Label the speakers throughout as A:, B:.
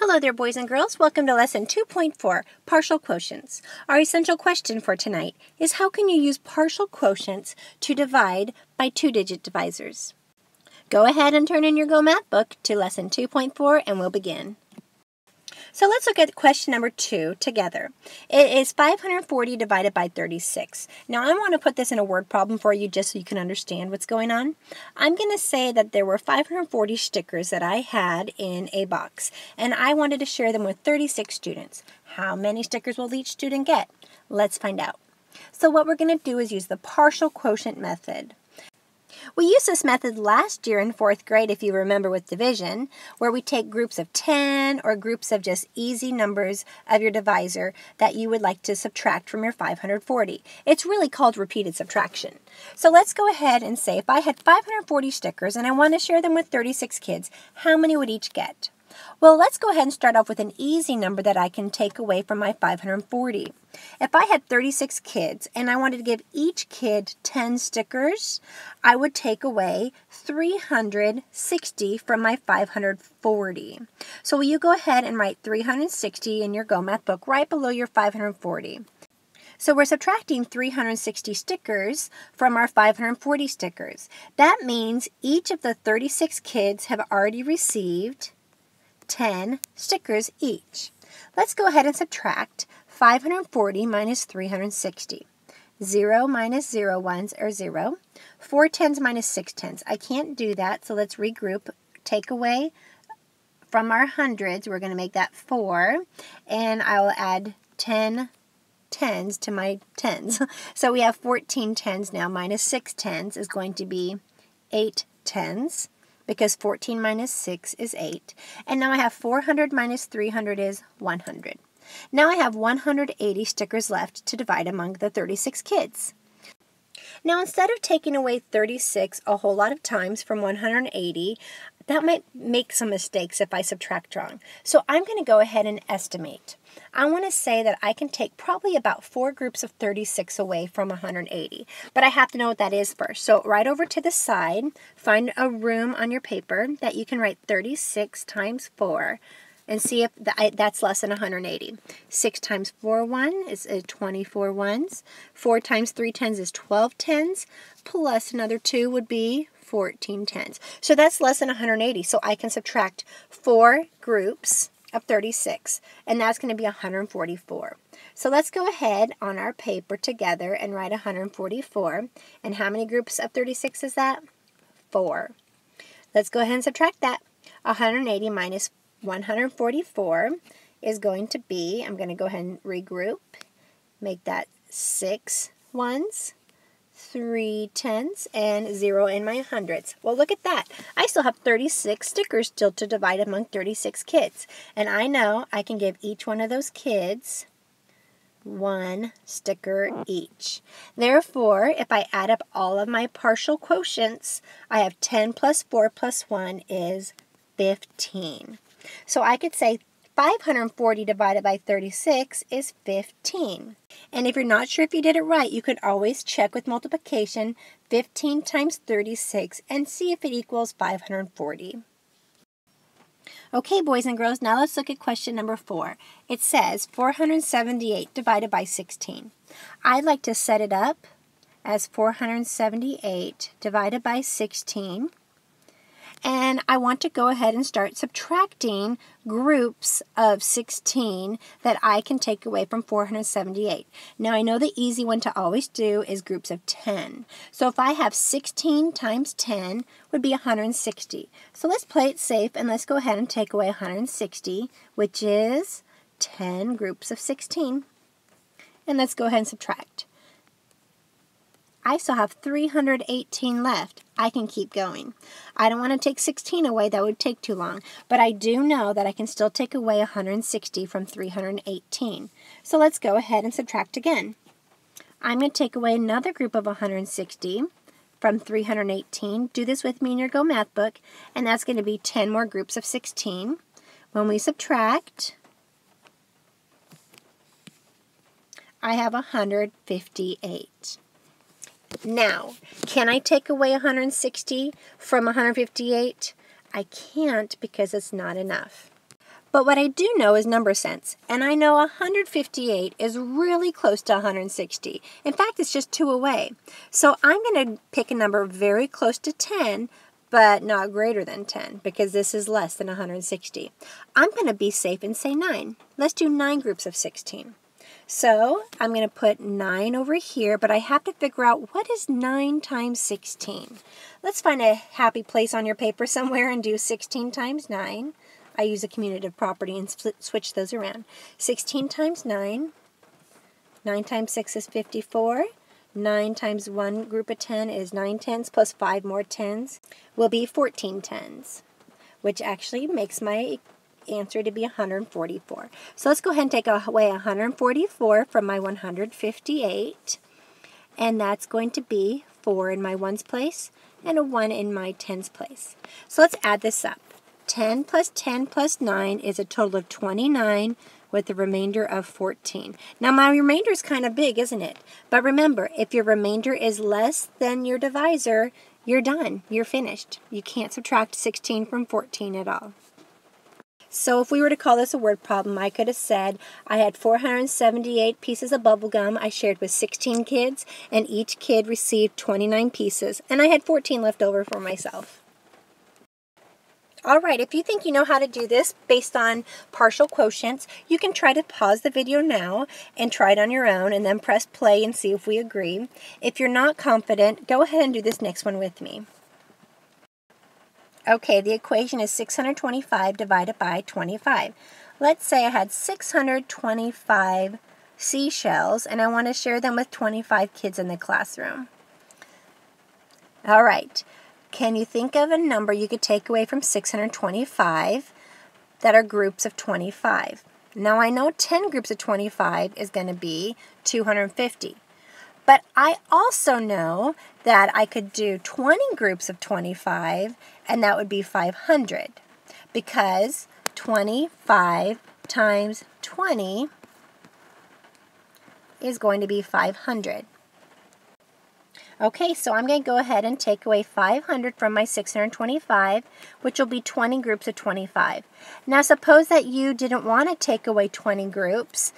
A: Hello there, boys and girls. Welcome to Lesson 2.4, Partial Quotients. Our essential question for tonight is how can you use partial quotients to divide by two-digit divisors? Go ahead and turn in your Go Math book to Lesson 2.4 and we'll begin. So let's look at question number two together. It is 540 divided by 36. Now I want to put this in a word problem for you just so you can understand what's going on. I'm going to say that there were 540 stickers that I had in a box and I wanted to share them with 36 students. How many stickers will each student get? Let's find out. So what we're going to do is use the partial quotient method. We used this method last year in fourth grade, if you remember, with division, where we take groups of 10 or groups of just easy numbers of your divisor that you would like to subtract from your 540. It's really called repeated subtraction. So let's go ahead and say if I had 540 stickers and I want to share them with 36 kids, how many would each get? Well, let's go ahead and start off with an easy number that I can take away from my 540. If I had 36 kids and I wanted to give each kid 10 stickers, I would take away 360 from my 540. So will you go ahead and write 360 in your Go Math book right below your 540. So we're subtracting 360 stickers from our 540 stickers. That means each of the 36 kids have already received 10 stickers each. Let's go ahead and subtract 540 minus 360. 0 minus 0 ones are 0. 4 tens minus 6 tens. I can't do that, so let's regroup. Take away from our hundreds, we're going to make that 4, and I'll add 10 tens to my tens. So we have 14 tens now, minus 6 tens is going to be 8 tens because 14 minus 6 is 8. And now I have 400 minus 300 is 100. Now I have 180 stickers left to divide among the 36 kids. Now instead of taking away 36 a whole lot of times from 180, that might make some mistakes if I subtract wrong. So I'm going to go ahead and estimate. I want to say that I can take probably about four groups of 36 away from 180, but I have to know what that is first. So right over to the side, find a room on your paper that you can write 36 times 4 and see if that's less than 180. 6 times 4 1 is uh, 24 ones. 4 times 3 tens is 12 tens, plus another 2 would be 14 tens. So that's less than 180. So I can subtract 4 groups of 36, and that's going to be 144. So let's go ahead on our paper together and write 144. And how many groups of 36 is that? 4. Let's go ahead and subtract that. 180 minus 144 is going to be, I'm going to go ahead and regroup, make that six ones, three tens, and zero in my hundreds. Well, look at that. I still have 36 stickers still to divide among 36 kids. And I know I can give each one of those kids one sticker each. Therefore, if I add up all of my partial quotients, I have 10 plus 4 plus 1 is 15. So I could say 540 divided by 36 is 15. And if you're not sure if you did it right, you could always check with multiplication 15 times 36 and see if it equals 540. Okay, boys and girls, now let's look at question number four. It says 478 divided by 16. I'd like to set it up as 478 divided by 16 and I want to go ahead and start subtracting groups of 16 that I can take away from 478. Now I know the easy one to always do is groups of 10. So if I have 16 times 10 would be 160. So let's play it safe and let's go ahead and take away 160, which is 10 groups of 16. And let's go ahead and subtract. I still have 318 left. I can keep going. I don't want to take 16 away, that would take too long. But I do know that I can still take away 160 from 318. So let's go ahead and subtract again. I'm going to take away another group of 160 from 318. Do this with me in your Go Math book, and that's going to be 10 more groups of 16. When we subtract, I have 158. Now, can I take away 160 from 158? I can't because it's not enough. But what I do know is number sense, and I know 158 is really close to 160. In fact, it's just two away. So I'm going to pick a number very close to 10, but not greater than 10 because this is less than 160. I'm going to be safe and say 9. Let's do 9 groups of 16. So I'm going to put 9 over here, but I have to figure out what is 9 times 16. Let's find a happy place on your paper somewhere and do 16 times 9. I use a commutative property and switch those around. 16 times 9. 9 times 6 is 54. 9 times 1 group of 10 is 9 tens plus 5 more tens will be 14 tens, which actually makes my answer to be 144. So let's go ahead and take away 144 from my 158, and that's going to be 4 in my ones place and a 1 in my tens place. So let's add this up. 10 plus 10 plus 9 is a total of 29 with a remainder of 14. Now my remainder is kind of big, isn't it? But remember, if your remainder is less than your divisor, you're done. You're finished. You can't subtract 16 from 14 at all. So if we were to call this a word problem, I could have said I had 478 pieces of bubble gum I shared with 16 kids, and each kid received 29 pieces, and I had 14 left over for myself. All right, if you think you know how to do this based on partial quotients, you can try to pause the video now and try it on your own and then press play and see if we agree. If you're not confident, go ahead and do this next one with me. Okay, the equation is 625 divided by 25. Let's say I had 625 seashells and I want to share them with 25 kids in the classroom. All right, can you think of a number you could take away from 625 that are groups of 25? Now I know 10 groups of 25 is going to be 250. But I also know that I could do 20 groups of 25 and that would be 500 because 25 times 20 is going to be 500. Okay, so I'm going to go ahead and take away 500 from my 625, which will be 20 groups of 25. Now suppose that you didn't want to take away 20 groups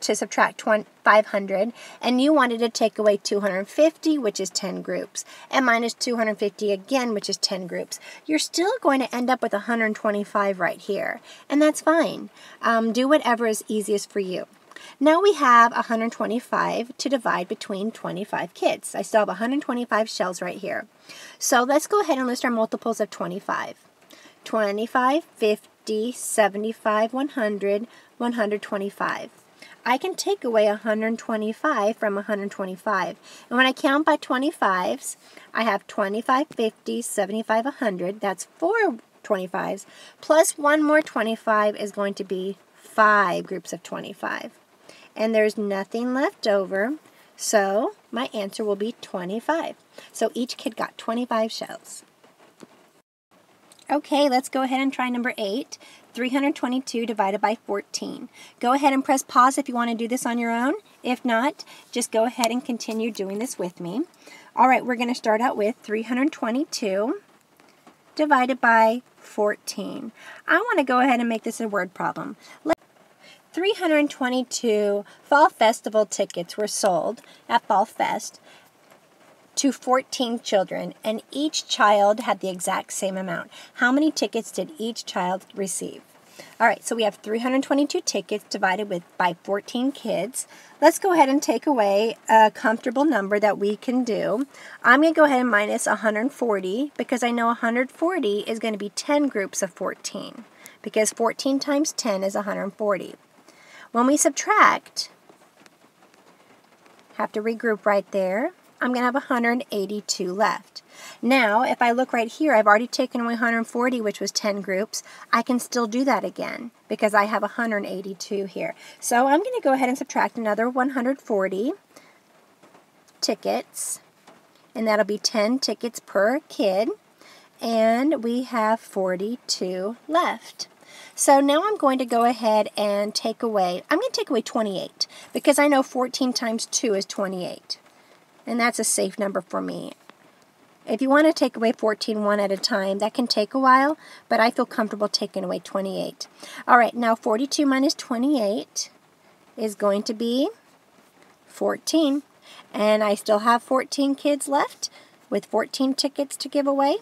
A: to subtract 500, and you wanted to take away 250, which is 10 groups, and minus 250 again, which is 10 groups. You're still going to end up with 125 right here, and that's fine. Um, do whatever is easiest for you. Now we have 125 to divide between 25 kids. I still have 125 shells right here. So let's go ahead and list our multiples of 25. 25, 50, 75, 100, 125. I can take away 125 from 125. And when I count by 25s, I have 25, 50, 75, 100. That's four 25s. Plus one more 25 is going to be five groups of 25 and there's nothing left over, so my answer will be 25. So each kid got 25 shells. Okay, let's go ahead and try number 8. 322 divided by 14. Go ahead and press pause if you want to do this on your own. If not, just go ahead and continue doing this with me. All right, we're going to start out with 322 divided by 14. I want to go ahead and make this a word problem. Let's 322 Fall Festival tickets were sold at Fall Fest to 14 children, and each child had the exact same amount. How many tickets did each child receive? All right, so we have 322 tickets divided with by 14 kids. Let's go ahead and take away a comfortable number that we can do. I'm going to go ahead and minus 140 because I know 140 is going to be 10 groups of 14 because 14 times 10 is 140. When we subtract, have to regroup right there, I'm going to have 182 left. Now, if I look right here, I've already taken away 140, which was 10 groups. I can still do that again because I have 182 here. So I'm going to go ahead and subtract another 140 tickets, and that'll be 10 tickets per kid, and we have 42 left. So now I'm going to go ahead and take away, I'm going to take away 28 because I know 14 times 2 is 28. And that's a safe number for me. If you want to take away 14 one at a time, that can take a while, but I feel comfortable taking away 28. All right, now 42 minus 28 is going to be 14. And I still have 14 kids left with 14 tickets to give away.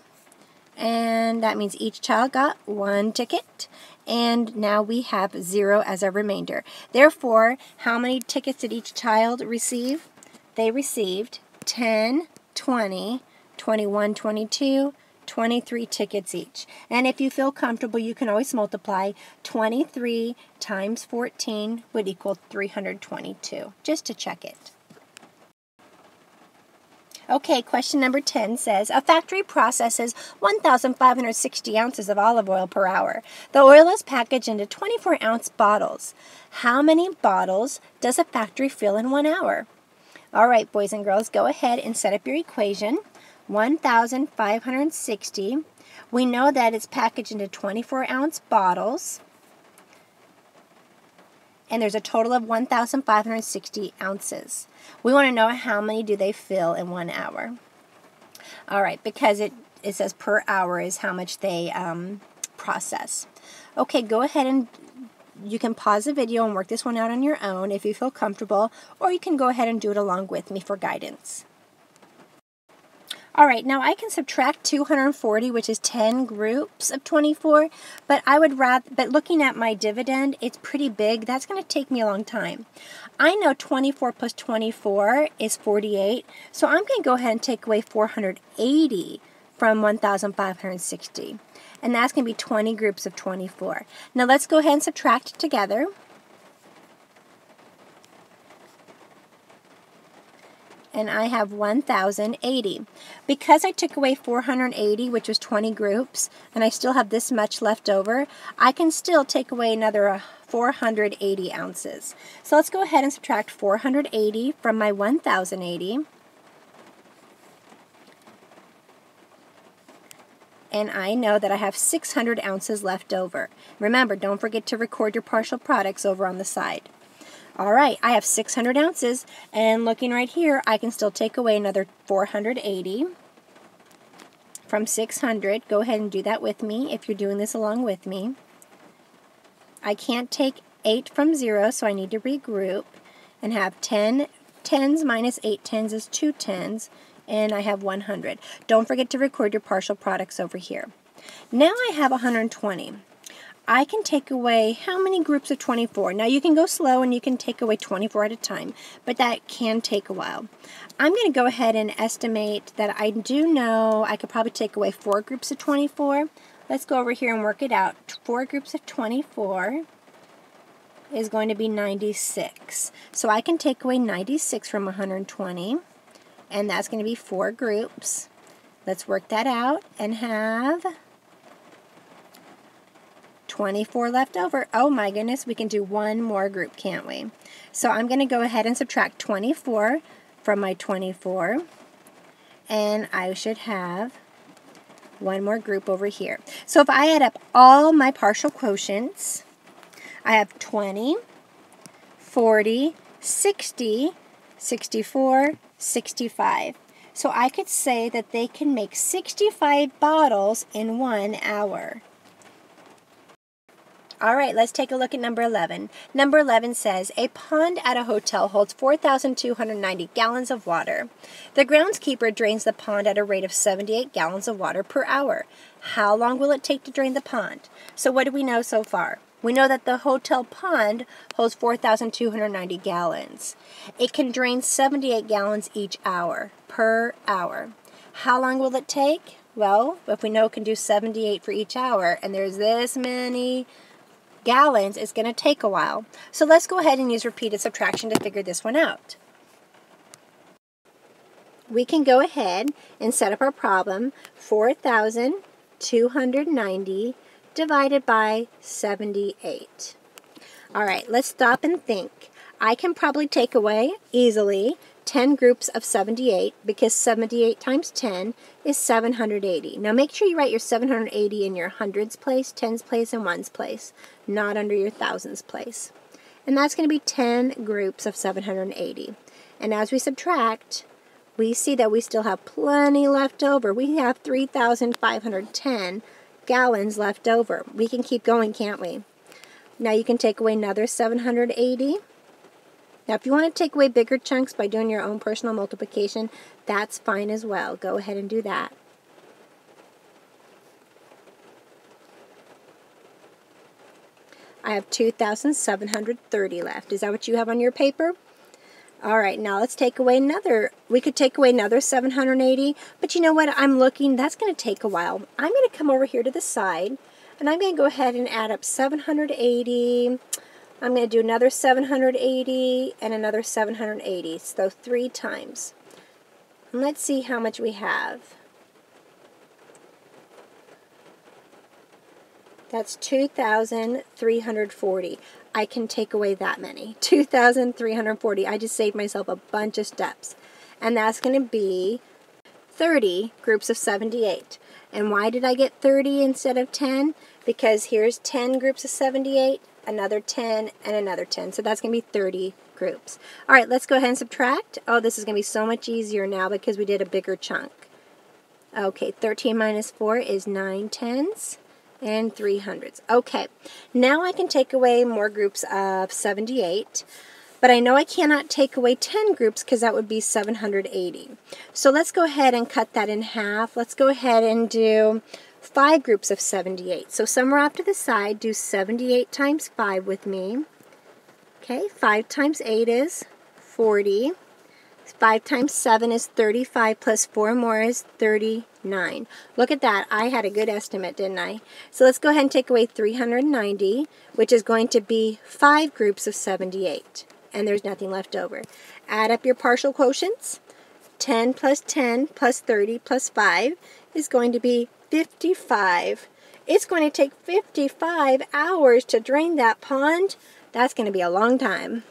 A: And that means each child got one ticket. And now we have zero as a remainder. Therefore, how many tickets did each child receive? They received 10, 20, 21, 22, 23 tickets each. And if you feel comfortable, you can always multiply 23 times 14 would equal 322, just to check it. Okay, question number 10 says A factory processes 1,560 ounces of olive oil per hour. The oil is packaged into 24 ounce bottles. How many bottles does a factory fill in one hour? All right, boys and girls, go ahead and set up your equation. 1,560. We know that it's packaged into 24 ounce bottles. And there's a total of 1,560 ounces. We want to know how many do they fill in one hour. All right, because it, it says per hour is how much they um, process. Okay, go ahead and you can pause the video and work this one out on your own if you feel comfortable, or you can go ahead and do it along with me for guidance. All right, now I can subtract 240, which is 10 groups of 24, but I would rather, but looking at my dividend, it's pretty big. That's going to take me a long time. I know 24 plus 24 is 48, so I'm going to go ahead and take away 480 from 1,560. And that's going to be 20 groups of 24. Now let's go ahead and subtract together. and I have 1,080. Because I took away 480, which was 20 groups, and I still have this much left over, I can still take away another uh, 480 ounces. So let's go ahead and subtract 480 from my 1,080. And I know that I have 600 ounces left over. Remember, don't forget to record your partial products over on the side. All right, I have 600 ounces, and looking right here, I can still take away another 480 from 600. Go ahead and do that with me if you're doing this along with me. I can't take 8 from 0, so I need to regroup and have 10 tens minus 8 tens is 2 tens, and I have 100. Don't forget to record your partial products over here. Now I have 120. I can take away how many groups of 24? Now you can go slow and you can take away 24 at a time, but that can take a while. I'm going to go ahead and estimate that I do know I could probably take away four groups of 24. Let's go over here and work it out. Four groups of 24 is going to be 96. So I can take away 96 from 120, and that's going to be four groups. Let's work that out and have 24 left over. Oh my goodness, we can do one more group, can't we? So I'm going to go ahead and subtract 24 from my 24. And I should have one more group over here. So if I add up all my partial quotients, I have 20, 40, 60, 64, 65. So I could say that they can make 65 bottles in one hour. All right, let's take a look at number 11. Number 11 says, A pond at a hotel holds 4,290 gallons of water. The groundskeeper drains the pond at a rate of 78 gallons of water per hour. How long will it take to drain the pond? So what do we know so far? We know that the hotel pond holds 4,290 gallons. It can drain 78 gallons each hour, per hour. How long will it take? Well, if we know it can do 78 for each hour, and there's this many gallons it's going to take a while. So let's go ahead and use repeated subtraction to figure this one out. We can go ahead and set up our problem 4,290 divided by 78. All right, let's stop and think. I can probably take away easily 10 groups of 78 because 78 times 10 is 780. Now make sure you write your 780 in your hundreds place, tens place, and ones place, not under your thousands place. And that's going to be 10 groups of 780. And as we subtract, we see that we still have plenty left over. We have 3,510 gallons left over. We can keep going, can't we? Now you can take away another 780. Now if you want to take away bigger chunks by doing your own personal multiplication, that's fine as well. Go ahead and do that. I have 2,730 left. Is that what you have on your paper? All right, now let's take away another. We could take away another 780, but you know what? I'm looking, that's going to take a while. I'm going to come over here to the side, and I'm going to go ahead and add up 780. I'm going to do another 780 and another 780, so three times. And let's see how much we have. That's 2,340. I can take away that many. 2,340. I just saved myself a bunch of steps. And that's going to be 30 groups of 78. And why did I get 30 instead of 10? Because here's 10 groups of 78, another 10, and another 10. So that's going to be 30 groups. All right, let's go ahead and subtract. Oh, this is going to be so much easier now because we did a bigger chunk. Okay, 13 minus 4 is 9 tenths and 300s. Okay, now I can take away more groups of 78, but I know I cannot take away 10 groups because that would be 780. So let's go ahead and cut that in half. Let's go ahead and do 5 groups of 78. So somewhere off to the side, do 78 times 5 with me. Okay, 5 times 8 is 40. 5 times 7 is 35, plus 4 more is 39. Look at that. I had a good estimate, didn't I? So let's go ahead and take away 390, which is going to be 5 groups of 78. And there's nothing left over. Add up your partial quotients. 10 plus 10 plus 30 plus 5 is going to be 55. It's going to take 55 hours to drain that pond. That's going to be a long time.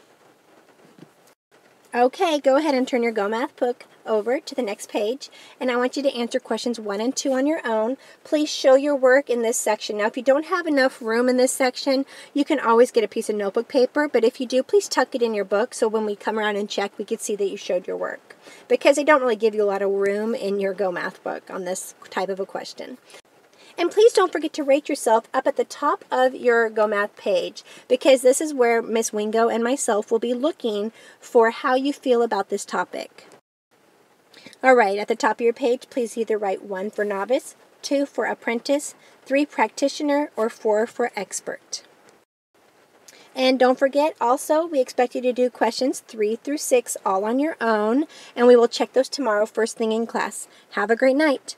A: Okay, go ahead and turn your Go Math book over to the next page, and I want you to answer questions 1 and 2 on your own. Please show your work in this section. Now, if you don't have enough room in this section, you can always get a piece of notebook paper, but if you do, please tuck it in your book so when we come around and check, we can see that you showed your work. Because they don't really give you a lot of room in your Go Math book on this type of a question. And please don't forget to rate yourself up at the top of your Go Math page because this is where Miss Wingo and myself will be looking for how you feel about this topic. All right, at the top of your page, please either write 1 for novice, 2 for apprentice, 3 practitioner, or 4 for expert. And don't forget, also, we expect you to do questions 3 through 6 all on your own, and we will check those tomorrow first thing in class. Have a great night.